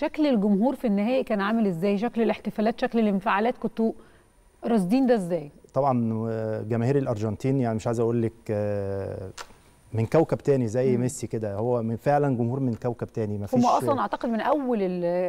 شكل الجمهور في النهائي كان عامل إزاي شكل الاحتفالات شكل الانفعالات كنتوا راصدين ده إزاي طبعا آه، جماهير الأرجنتين يعني مش عايز أقول لك آه، من كوكب تاني زي مم. ميسي كده هو من فعلا جمهور من كوكب تاني ما فيش هم أصلا أعتقد من أول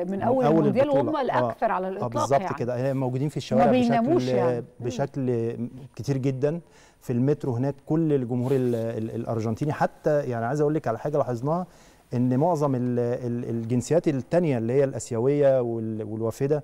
من أول أول المونديال. وهم آه، الأكثر على الإطلاق بالظبط يعني. كده موجودين في الشوارع بشكل يعني. بشكل كتير جدا في المترو هناك كل الجمهور ال- ال- الأرجنتيني حتى يعني عايز أقول لك على حاجة لاحظناها إن معظم ال- ال- الجنسيات التانية اللي هي الآسيوية وال- والوافدة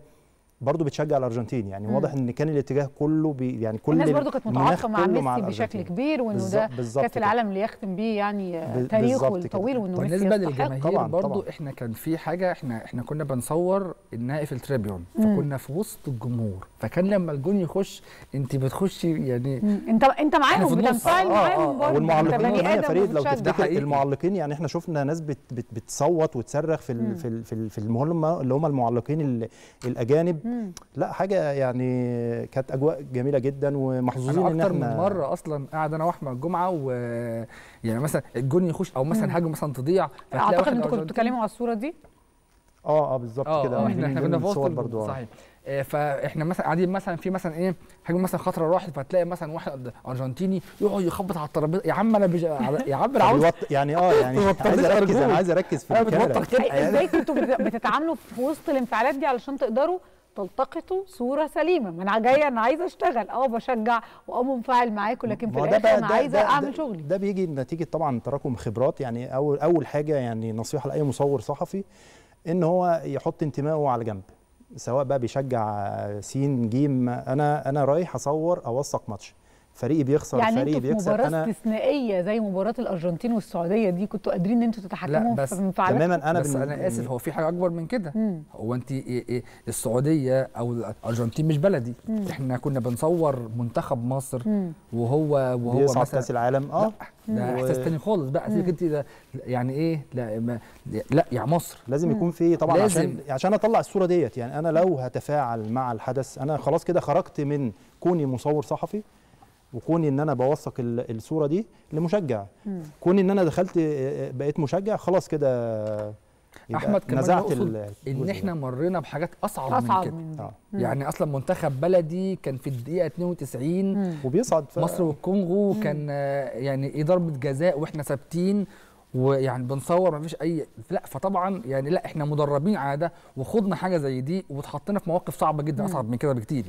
برضه بتشجع الأرجنتين يعني مم. واضح إن كان الاتجاه كله بي يعني كل الناس برضو كانت متعاطفة مع ميسي بشكل. كبير وإنه ده كأس كده. العالم اللي يختم بيه يعني ب- تاريخه. الطويل وإنه ميسي بالنسبة للجماهير طبعاً. إحنا كان في حاجة إحنا إحنا كنا بنصور النهائي في ال tribune. فكنا في وسط الجمهور فكان لما الجون يخش أنت بتخشي يعني مم. أنت أنت معاهم. بتنفعل آه، معاهم آه، برضه أنت والمعلقين يا آدم فريد لو تفتكر. المعلقين يعني إحنا شفنا ناس بت بت بتصوت وتصرخ في في ال في, ال في المهم اللي هم المعلقين ال- الأجانب مم. لا حاجة يعني كانت أجواء جميلة جدا ومحظوظين أنا إن أكتر من إحنا مرة أصلا قاعد أنا وأحمد جمعة و يعني مثلا الجون يخش أو. مثلا حاجة مثلا تضيع أعتقد أنتوا كنتوا بتتكلموا على الصورة دي آه آه بالظبط آه كده آه، إحنا إحنا كنا في وسط آه. صحيح آه، فإحنا مثلا قاعدين مثلا في مثلا إيه حاجة مثلا خطرة راحت فتلاقي مثلا واحد أرجنتيني يقعد يخبط على الترابيزة يا عم أنا بج... يا عم أنا عاوز يعني آه يعني عايز أركز. أنا عايز أركز في الكاميرا إزاي كنتوا بت- بتتعاملوا في وسط الانفعالات دي علشان تقدروا تلتقطوا صورة سليمة. ما أنا جاية أنا عايزة أشتغل. آه بشجع واه منفعل معاكم لكن في الآخر أنا عايزة أعمل شغلي. ده بيجي نتيجة طبعا تراكم خبرات. يعني أول أول حاجة يعني نصيحة لأي مصور صحفي إن هو يحط انتمائه على جنب. سواء بقى بيشجع سين جيم. أنا أنا رايح أصور أوثق ماتش. فريقي بيخسر يعني فريقي بيكسب مباراة أنا استثنائية زي مباراة الأرجنتين والسعودية دي كنتوا قادرين إن أنتوا تتحكموا بس في تماما أنا بس أنا آسف هو في حاجة أكبر من كده. هو انت إيه إيه السعودية أو الأرجنتين مش بلدي مم. إحنا كنا بنصور منتخب مصر مم. وهو وهو بيصعد مثلا كأس العالم آه ده و- احساس تاني خالص بقى. سيبك أنت يعني إيه لا ما لا يعني مصر لازم مم. يكون في طبعا لازم. عشان عشان أطلع الصورة ديت يعني أنا لو هتفاعل مع الحدث أنا خلاص كده خرجت من كوني مصور صحفي وكوني إن أنا بوثق ال- الصورة دي لمشجع مم. كوني إن أنا دخلت بقيت مشجع خلاص كده أحمد كمان نزعت إن إحنا. مرينا بحاجات أصعب, من كده من دي آه. يعني أصلا منتخب بلدي كان في الدقيقة 92 مم. وبيصعد ف... مصر والكونغو مم. كان آه، يعني إيه ضربة جزاء وإحنا ثابتين ويعني بنصور مفيش أي لا فطبعا يعني لا إحنا مدربين على ده وخضنا حاجة زي دي واتحطينا في مواقف صعبة جدا مم. أصعب من كده بكتير